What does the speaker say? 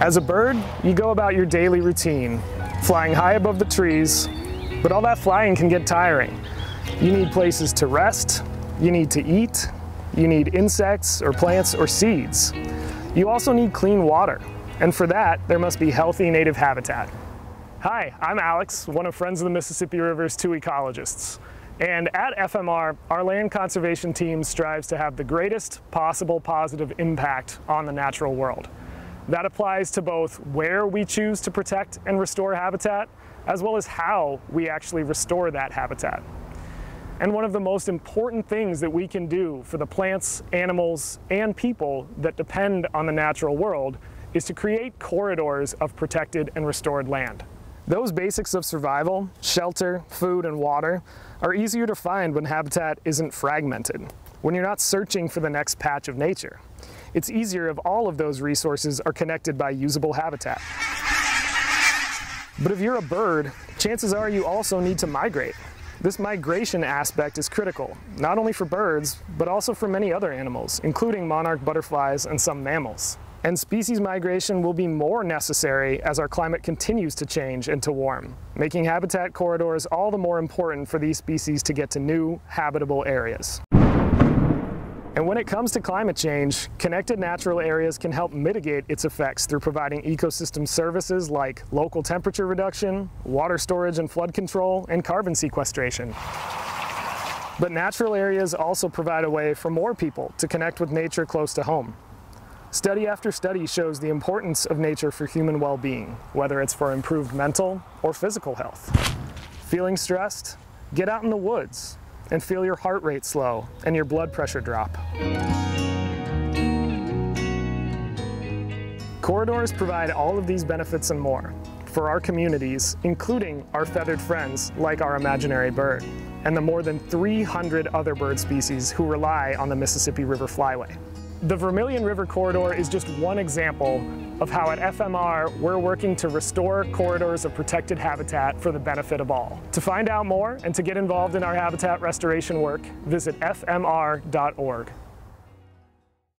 As a bird, you go about your daily routine, flying high above the trees, but all that flying can get tiring. You need places to rest, you need to eat, you need insects or plants or seeds. You also need clean water, and for that, there must be healthy native habitat. Hi, I'm Alex, one of Friends of the Mississippi River's two ecologists. And at FMR, our land conservation team strives to have the greatest possible positive impact on the natural world. That applies to both where we choose to protect and restore habitat, as well as how we actually restore that habitat. And one of the most important things that we can do for the plants, animals, and people that depend on the natural world is to create corridors of protected and restored land. Those basics of survival, shelter, food, and water, are easier to find when habitat isn't fragmented, when you're not searching for the next patch of nature. It's easier if all of those resources are connected by usable habitat. But if you're a bird, chances are you also need to migrate. This migration aspect is critical, not only for birds, but also for many other animals, including monarch butterflies and some mammals. And species migration will be more necessary as our climate continues to change and to warm, making habitat corridors all the more important for these species to get to new habitable areas. And when it comes to climate change, connected natural areas can help mitigate its effects through providing ecosystem services like local temperature reduction, water storage and flood control, and carbon sequestration. But natural areas also provide a way for more people to connect with nature close to home. Study after study shows the importance of nature for human well-being, whether it's for improved mental or physical health. Feeling stressed? Get out in the woods and feel your heart rate slow and your blood pressure drop. Corridors provide all of these benefits and more for our communities, including our feathered friends like our imaginary bird, and the more than 300 other bird species who rely on the Mississippi River Flyway. The Vermillion River Corridor is just one example of how at FMR we're working to restore corridors of protected habitat for the benefit of all. To find out more and to get involved in our habitat restoration work, visit fmr.org.